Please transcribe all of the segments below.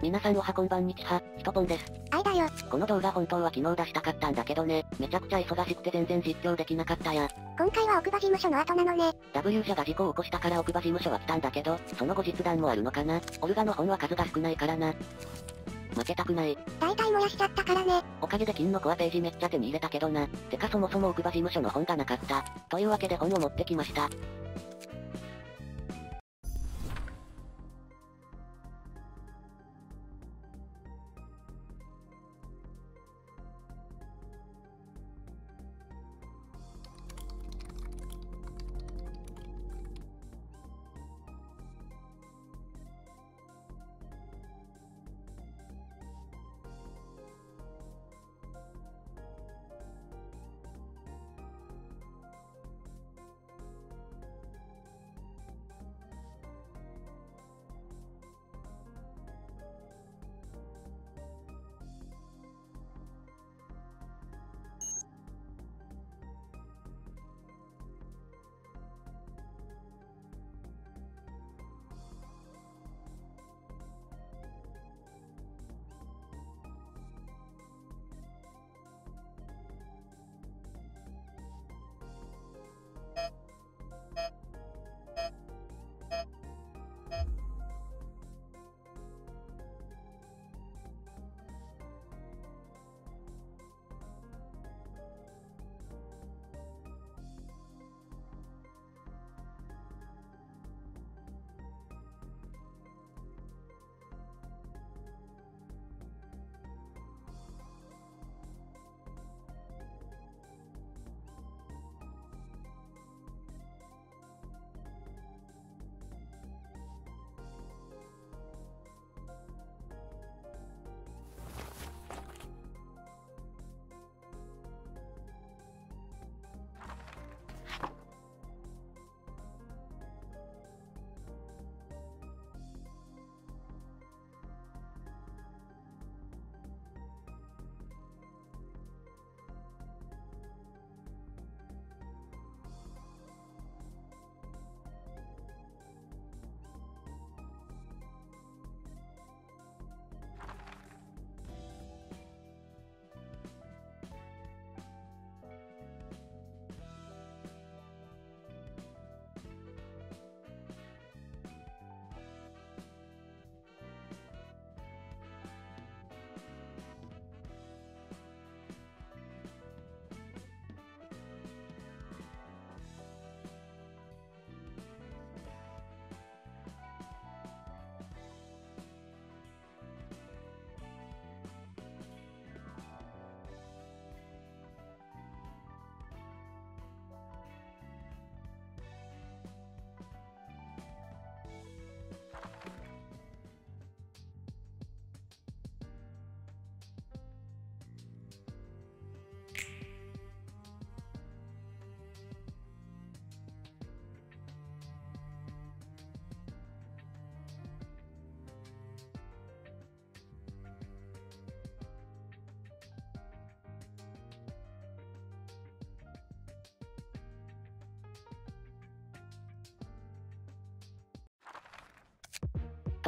皆さんおはこんばんにちは、ひとぽんです。あいだよ。この動画本当は昨日出したかったんだけどね、めちゃくちゃ忙しくて全然実況できなかったや。今回は奥歯事務所の後なのね。W 社が事故を起こしたから奥歯事務所は来たんだけど、その後日談もあるのかな。オルガの本は数が少ないからな。負けたくない。大体燃やしちゃったからね。おかげで金のコアページめっちゃ手に入れたけどな。てかそもそも奥歯事務所の本がなかった。というわけで本を持ってきました。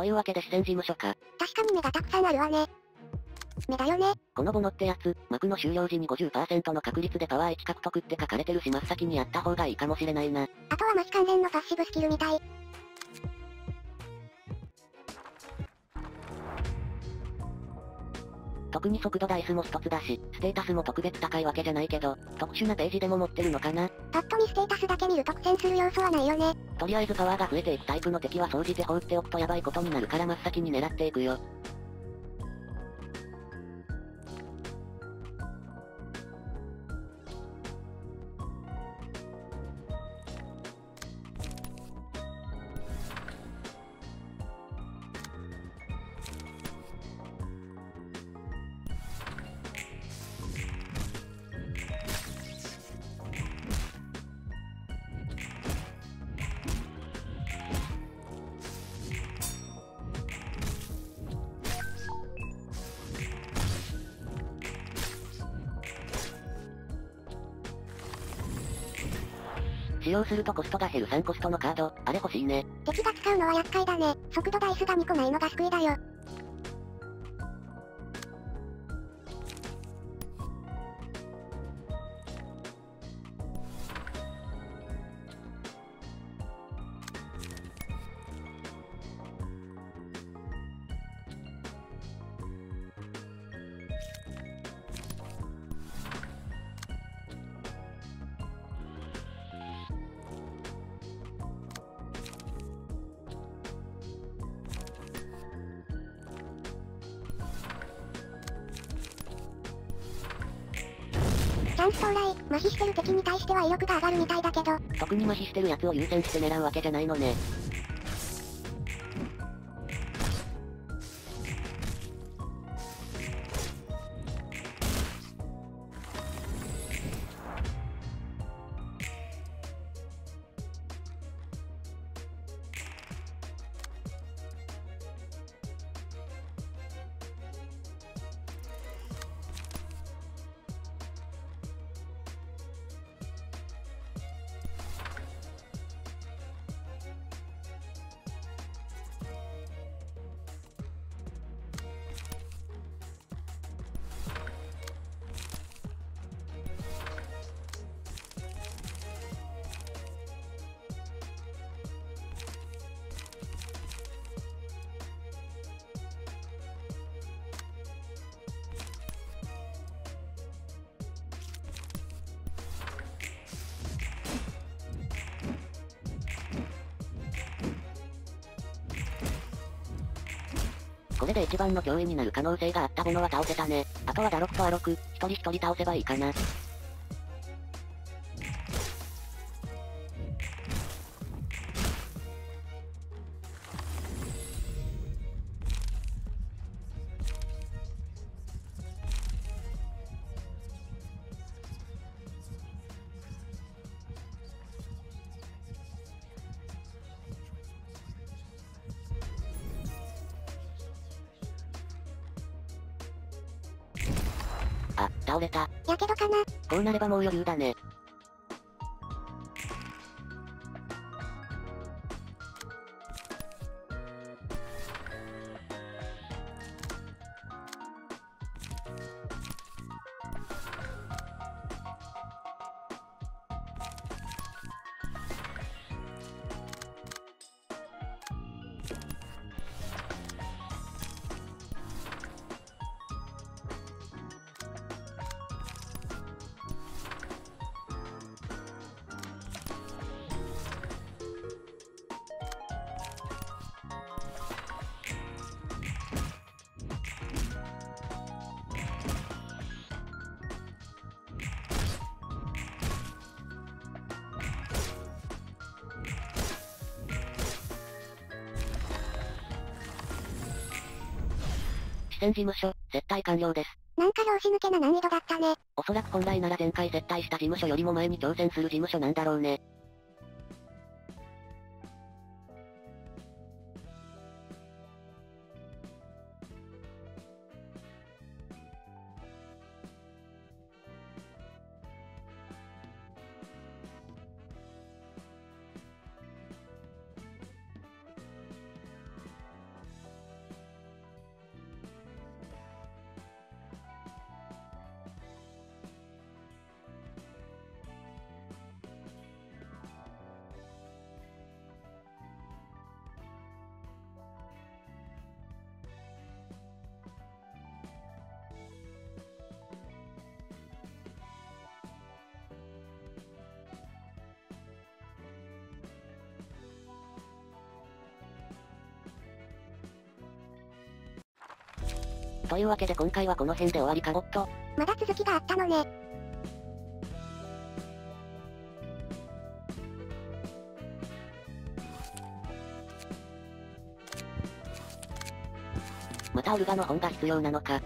というわけで支店事務所か。確かに目がたくさんあるわね。目だよね。このボノってやつ、幕の終了時に50%の確率でパワー1獲得って書かれてるし真っ先にやった方がいいかもしれないな。あとはマシ関連のパッシブスキルみたい。特に速度ダイスも一つだし、ステータスも特別高いわけじゃないけど、特殊なページでも持ってるのかなパッと見ステータスだけ見ると苦戦する要素はないよね。とりあえずパワーが増えていくタイプの敵は総じて放っておくとヤバいことになるから真っ先に狙っていくよ。するとコストが減る3コストのカード、あれ欲しいね。敵が使うのは厄介だね。速度ダイスが2個ないのが救いだよ。麻痺してるやつを優先して狙うわけじゃないのね。れで一番の脅威になる可能性があったものは倒せたね。あとはダロクとアロク、一人一人倒せばいいかな。なればもう余裕だね。支店事務所、接待完了です。なんか拍子抜けな難易度だったね。おそらく本来なら前回接待した事務所よりも前に挑戦する事務所なんだろうね。というわけで今回はこの辺で終わりかおっと、まだ続きがあったのね。またオルガの本が必要なのか。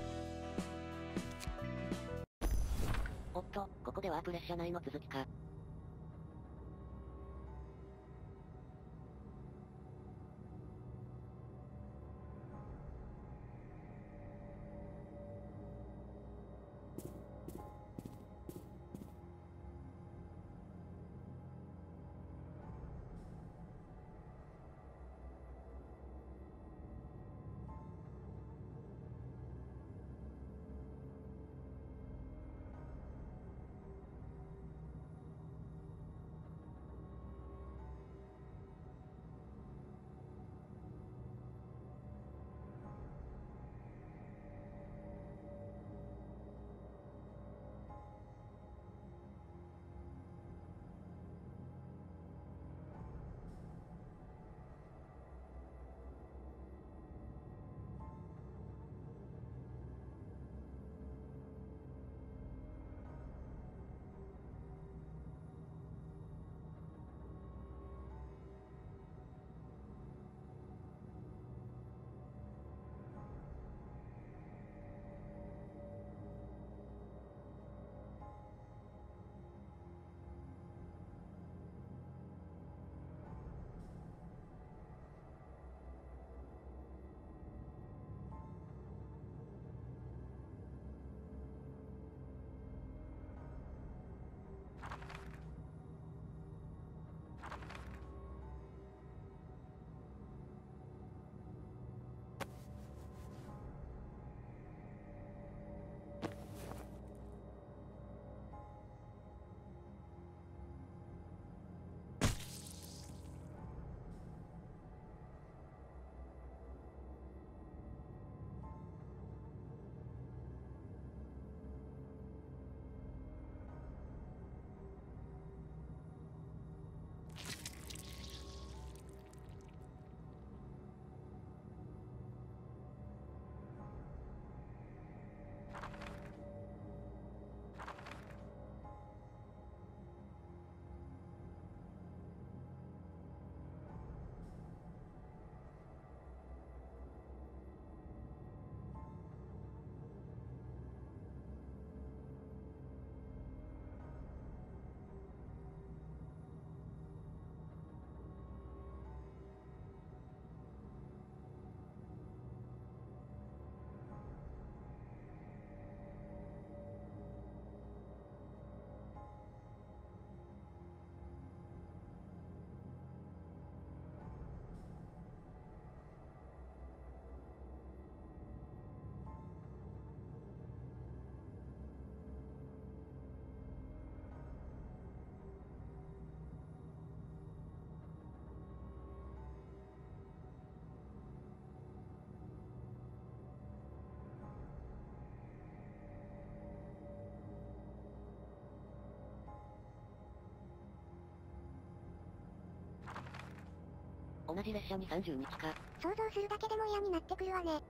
同じ列車に30日か。想像するだけでも嫌になってくるわね。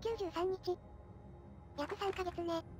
93日。約3ヶ月ね。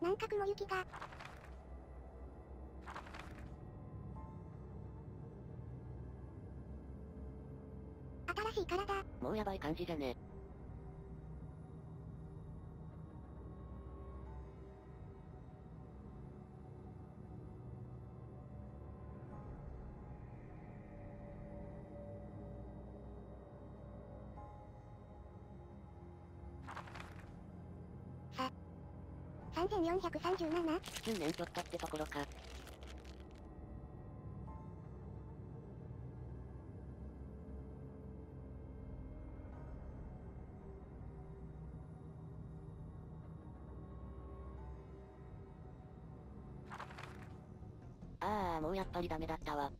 なんか雲行きが。新しい体。もうやばい感じじゃね。3437? 10年ちょっとってところか。ああ、もうやっぱりダメだったわ。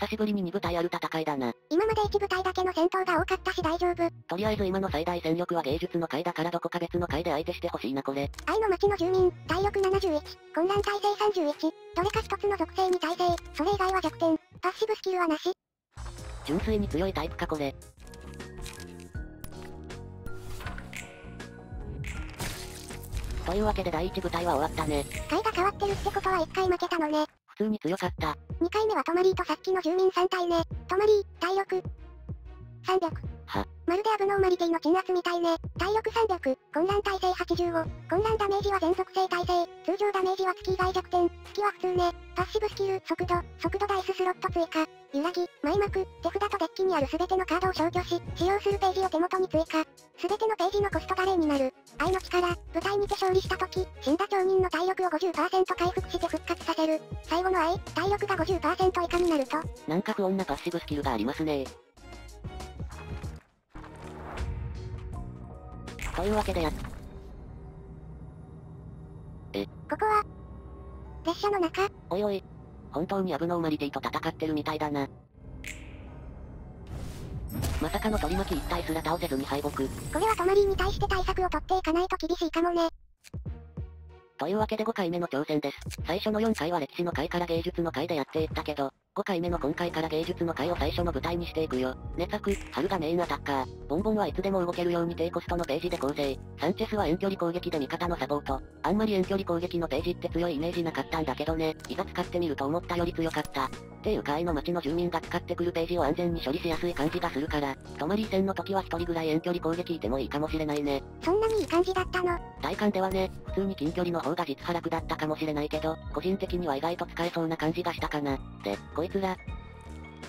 久しぶりに2部隊ある戦いだな。今まで1部隊だけの戦闘が多かったし大丈夫。とりあえず今の最大戦力は芸術の回だからどこか別の回で相手してほしいなこれ。愛の町の住民、体力71、混乱耐性31、どれか一つの属性に耐性、それ以外は弱点、パッシブスキルはなし。純粋に強いタイプかこれ。というわけで第1部隊は終わったね。回が変わってるってことは1回負けたのね。普通に強かった。2回目はトマリーとさっきの住民3体ね。トマリー、体力。300。まるでアブノーマリティの鎮圧みたいね。体力300、混乱耐性85。混乱ダメージは全属性耐性。通常ダメージは月以外弱点。月は普通ね。パッシブスキル、速度、速度ダイススロット追加。揺らぎ、前幕、手札とデッキにある全てのカードを消去し、使用するページを手元に追加。全てのページのコストが0になる。愛の力、舞台にて勝利した時、死んだ町人の体力を50%回復して復活させる。最後の愛、体力が50%以下になると、なんか不穏なパッシブスキルがありますねというわけでや、ここは、列車の中、おいおい。本当にアブノーマリティと戦ってるみたいだな。まさかの取り巻き一体すら倒せずに敗北。これはトマリーに対して対策を取っていかないと厳しいかもね。というわけで5回目の挑戦です。最初の4回は歴史の回から芸術の回でやっていったけど、5回目の今回から芸術の回を最初の舞台にしていくよ。ネツァク、春がメインアタッカー。ボンボンはいつでも動けるように低コストのページで構成。サンチェスは遠距離攻撃で味方のサポート。あんまり遠距離攻撃のページって強いイメージなかったんだけどね。いざ使ってみると思ったより強かった。っていうか愛の町の住民が使ってくるページを安全に処理しやすい感じがするから、泊まり戦の時は一人ぐらい遠距離攻撃いてもいいかもしれないね。そんなにいい感じだったの？体感ではね、普通に近距離の方が実は楽だったかもしれないけど、個人的には意外と使えそうな感じがしたかな。で、こいつら、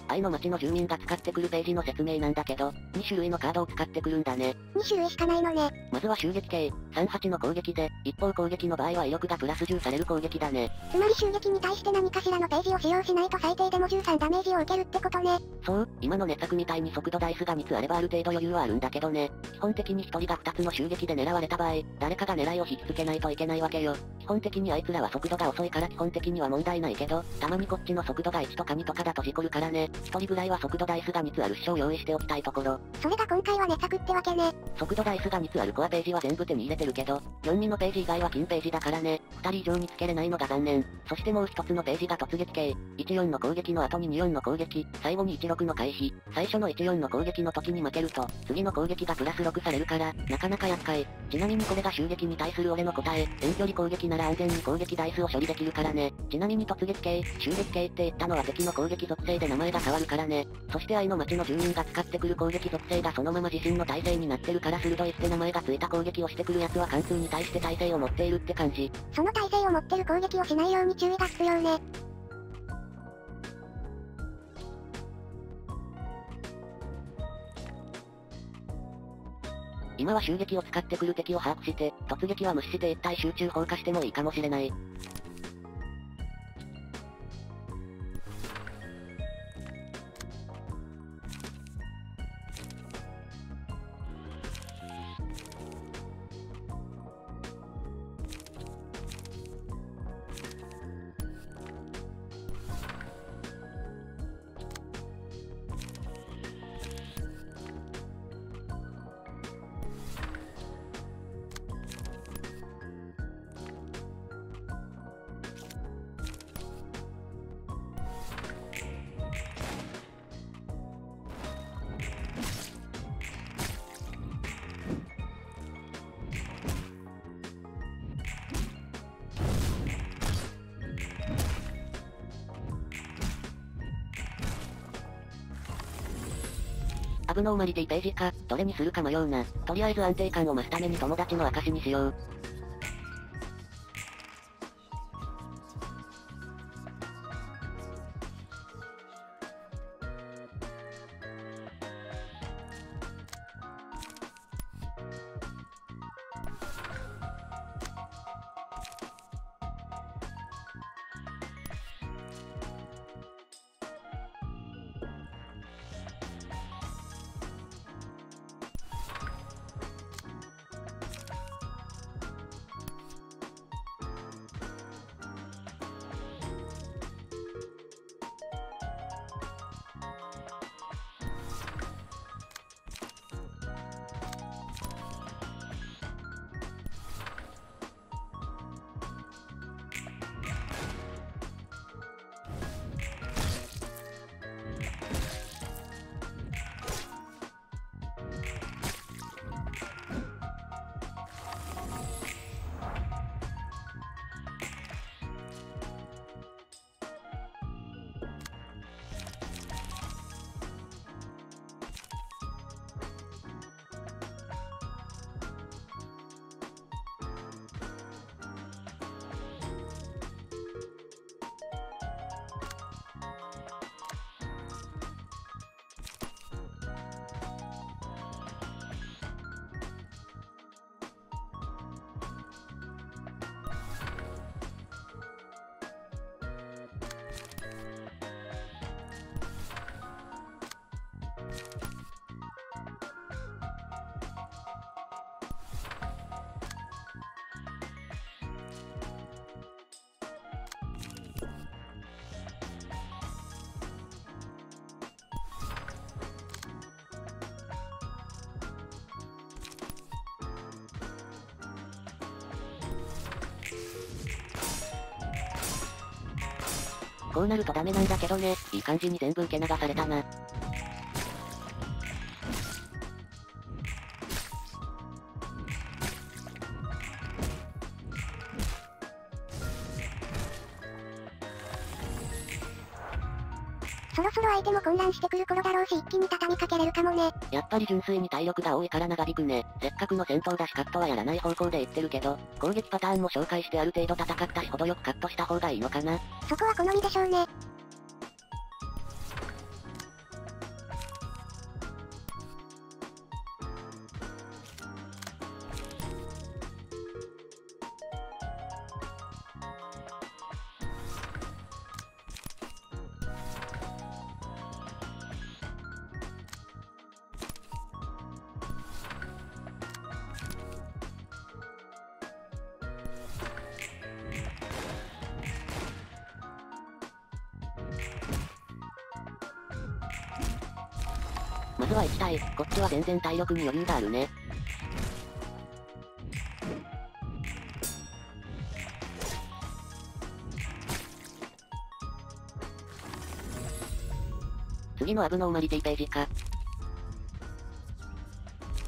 愛の町の住民が使ってくるページの説明なんだけど、2種類のカードを使ってくるんだね。2種類しかないのね。まずは襲撃系、38の攻撃で、一方攻撃の場合は威力がプラス10される攻撃だね。つまり襲撃に対して何かしらのページを使用しないと最低でも13ダメージを受けるってことね。そう、今のネタクみたいに速度ダイスが3つあればある程度余裕はあるんだけどね。基本的に1人が2つの襲撃で狙われた場合、誰かが狙いを引きつけないといけないわけよ。基本的にあいつらは速度が遅いから基本的には問題ないけど、たまにこっちの速度が1とか2とかだと事故るからね。1人ぐらいは速度ダイスが3つあるっしょを用意しておきたいところ。それが今回はネタクってわけね。速度ダイスが3つあるコアページは全部手に入れてるけど、4味のページ以外は金ページだからね、2人以上につけれないのが残念。そしてもう一つのページが突撃系。14の攻撃の後に24の攻撃、最後に16の回避。最初の14の攻撃の時に負けると、次の攻撃がプラス6されるから、なかなか厄介。ちなみにこれが襲撃に対する俺の答え、遠距離攻撃なら安全に攻撃ダイスを処理できるからね。ちなみに突撃系、襲撃系って言ったのは敵の攻撃属性で名前が変わるからね。そして愛の町の住人が使ってくる攻撃属性がそのまま自身の耐性になってるから鋭いって名前がついた攻撃をしてくる奴は貫通に対して耐性を持っているって感じ。その耐性を持ってる攻撃をしないように注意が必要ね。今は襲撃を使ってくる敵を把握して、突撃は無視して一体集中砲火してもいいかもしれない。アブノーマリティページか、どれにするか迷うな。とりあえず安定感を増すために友達の証にしよう。こうなるとダメなんだけどね。いい感じに全部受け流されたな。そろそろ相手も混乱してくる頃だろうし一気に畳けれるかもね。やっぱり純粋に体力が多いから長引くね。せっかくの戦闘だしカットはやらない方向で言ってるけど、攻撃パターンも紹介してある程度戦ったし程よくカットした方がいいのかな。そこは好みでしょうね。ずは1体、こっちは全然体力に余裕があるね。次のアブノーマリティページか。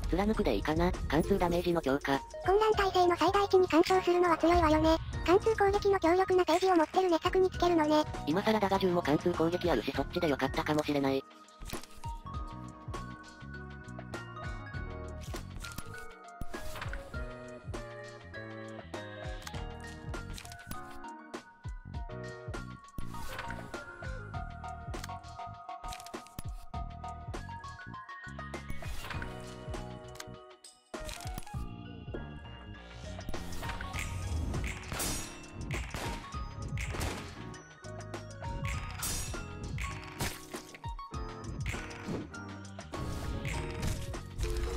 貫くでいいかな貫通ダメージの強化。混乱体制の最大値に干渉するのは強いわよね。貫通攻撃の強力なページを持ってるネ策につけるのね。今更だが銃も貫通攻撃あるしそっちでよかったかもしれない。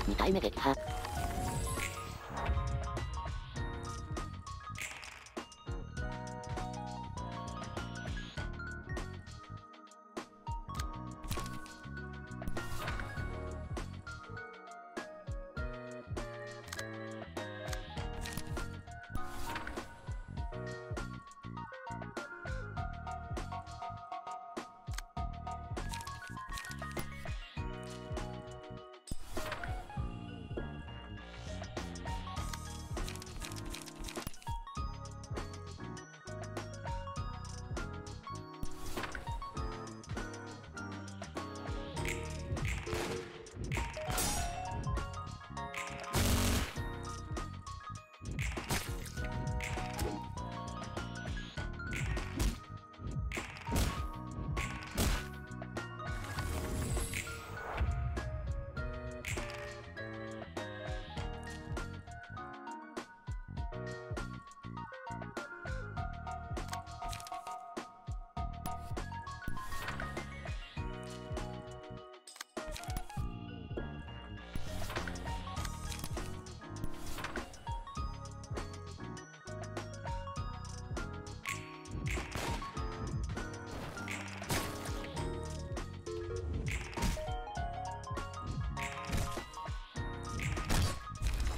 2体目撃破。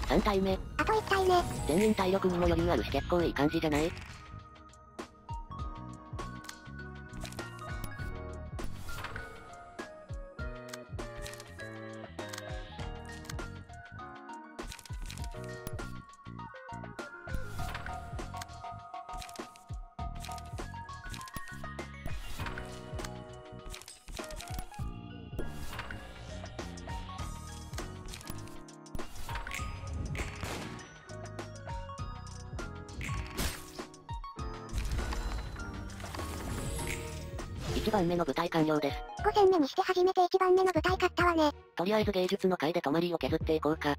3体目。あと1体ね。全員体力にも余裕あるし結構いい感じじゃない？の舞台完了です。5戦目にして初めて1番目の舞台勝ったわね。とりあえず芸術の回で止まりを削っていこうか。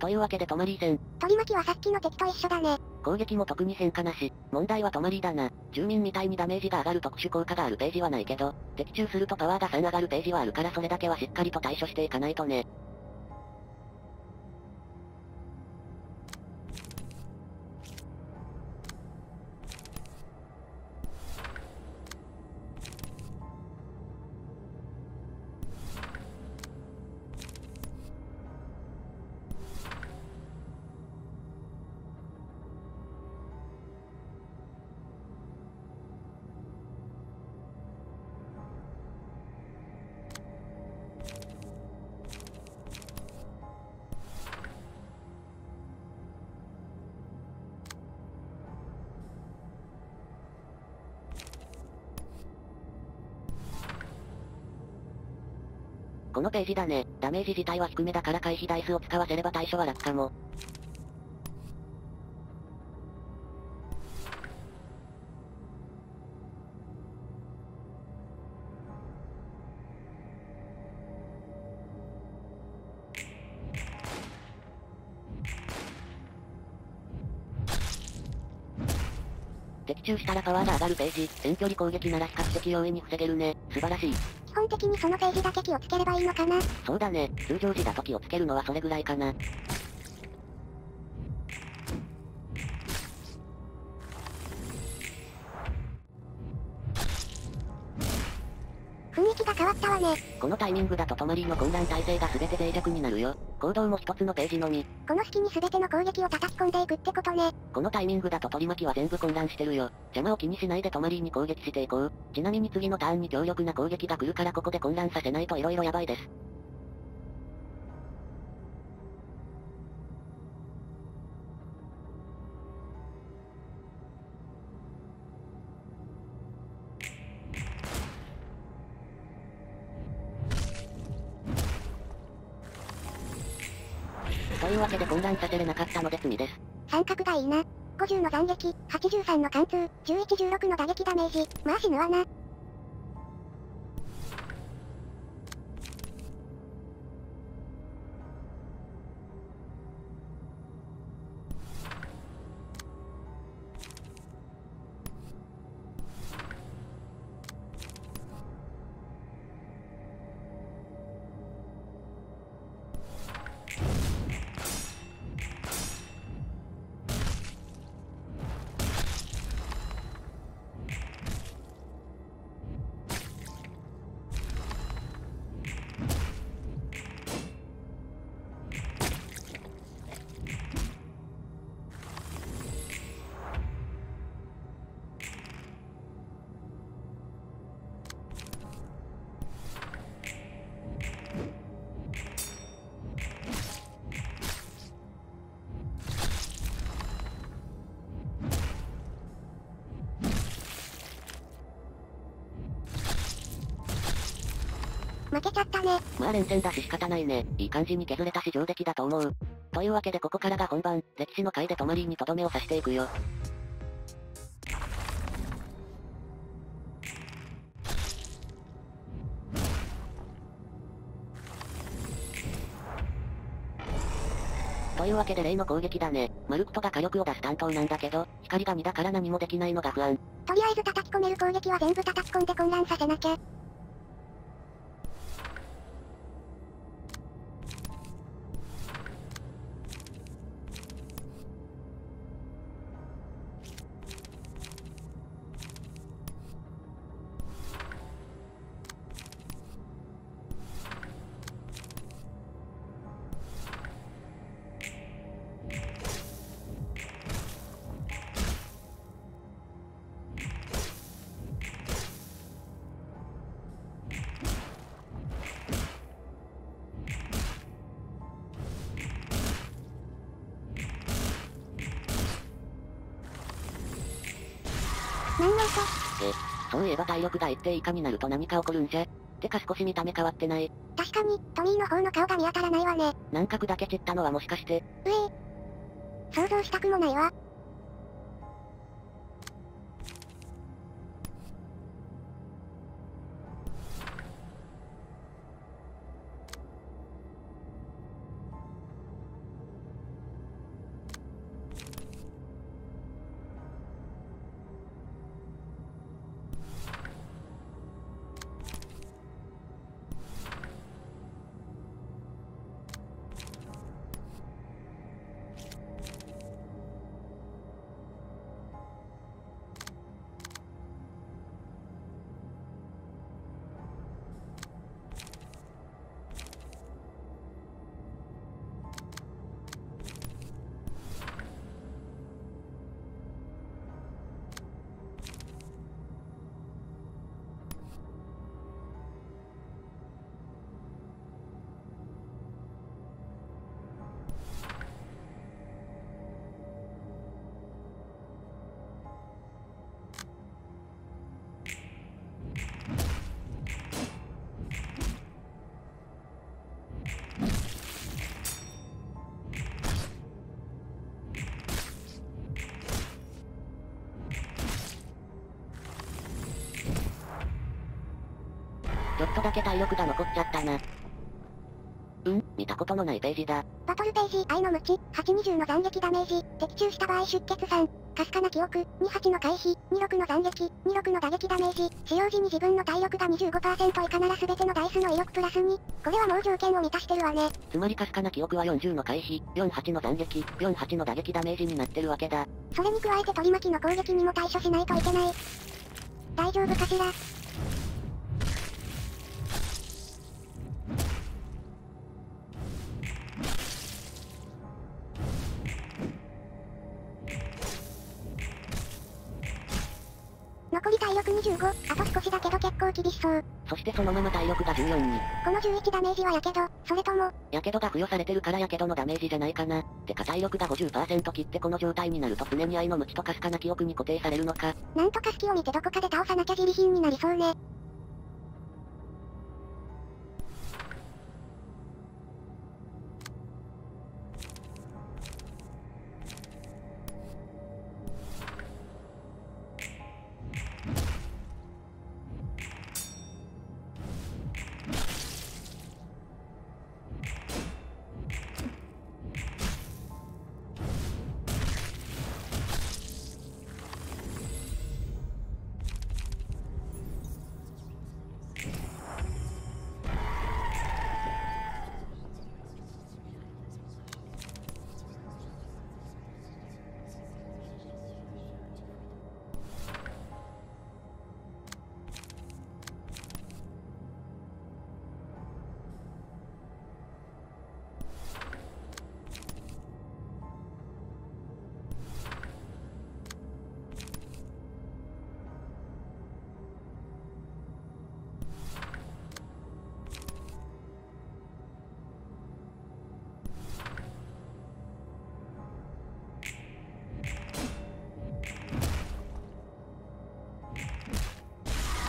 というわけで止まり戦。取り巻きはさっきの敵と一緒だね。攻撃も特に変化なし。問題は止まりだな。住民みたいにダメージが上がる特殊効果があるページはないけど、的中するとパワーが3上がるページはあるからそれだけはしっかりと対処していかないとね。ページだね。ダメージ自体は低めだから回避ダイスを使わせれば対処は楽かも。的中したらパワーが上がるページ、遠距離攻撃なら比較的容易に防げるね。素晴らしい。基本的にそのページだけ気をつければいいのかなそうだね。通常時だと気をつけるのはそれぐらいかな。このタイミングだとトマリーの混乱体制が全て脆弱になるよ。行動も一つのページのみ。この隙に全ての攻撃を叩き込んでいくってことね。このタイミングだと取り巻きは全部混乱してるよ。邪魔を気にしないでトマリーに攻撃していこう。ちなみに次のターンに強力な攻撃が来るからここで混乱させないと色々やばいです。50の斬撃、83の貫通、11、16の打撃ダメージ。まあ死ぬわな。ね。まあ連戦だし仕方ないね。いい感じに削れたし上出来だと思う。というわけでここからが本番、歴史の回でトマリーにとどめを刺していくよ。というわけで例の攻撃だね。マルクトが火力を出す担当なんだけど、光が2だから何もできないのが不安。とりあえず叩き込める攻撃は全部叩き込んで混乱させなきゃ。力が一定以下になると何か起こるんじゃ。てか少し見た目変わってない。確かに、トミーの方の顔が見当たらないわね。何角だけ散ったのはもしかして、うえ想像したくもないわ。ちょっとだけ体力が残っちゃったな。うん、見たことのないページだ。バトルページ、愛の無知、820の斬撃ダメージ、的中した場合出血3、かすかな記憶、28の回避、26の斬撃、26の打撃ダメージ、使用時に自分の体力が25%以下なら全てのダイスの威力プラス2。これはもう条件を満たしてるわね。つまりかすかな記憶は40の回避、48の斬撃、48の打撃ダメージになってるわけだ。それに加えて取り巻きの攻撃にも対処しないといけない。大丈夫かしら？25、あと少しだけど結構厳しそう。そしてそのまま体力が14に。この11ダメージはやけど、それとも、やけどが付与されてるからやけどのダメージじゃないかな。てか体力が50%切ってこの状態になると常に愛の無知とかすかな記憶に固定されるのか。なんとか隙を見てどこかで倒さなきゃ自利品になりそうね。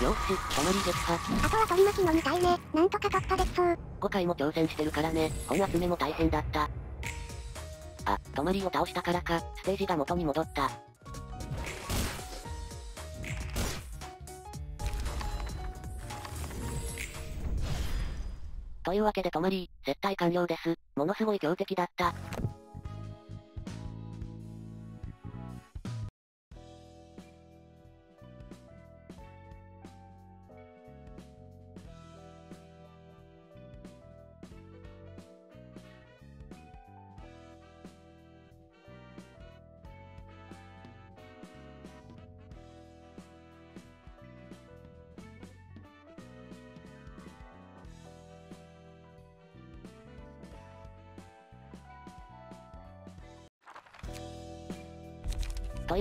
よーし、止まり撃破。あとは取り巻きのみたいね。なんとか突破できそう。5回も挑戦してるからね、本集めも大変だった。あ、止まりを倒したからか、ステージが元に戻った。というわけで止まり、接待完了です。ものすごい強敵だった。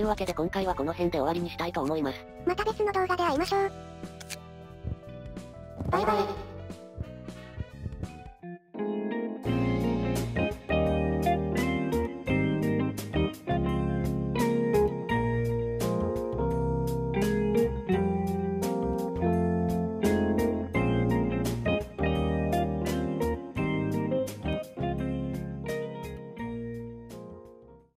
わけで今回はこの辺で終わりにしたいと思います。また別の動画で会いましょう。バイバイ。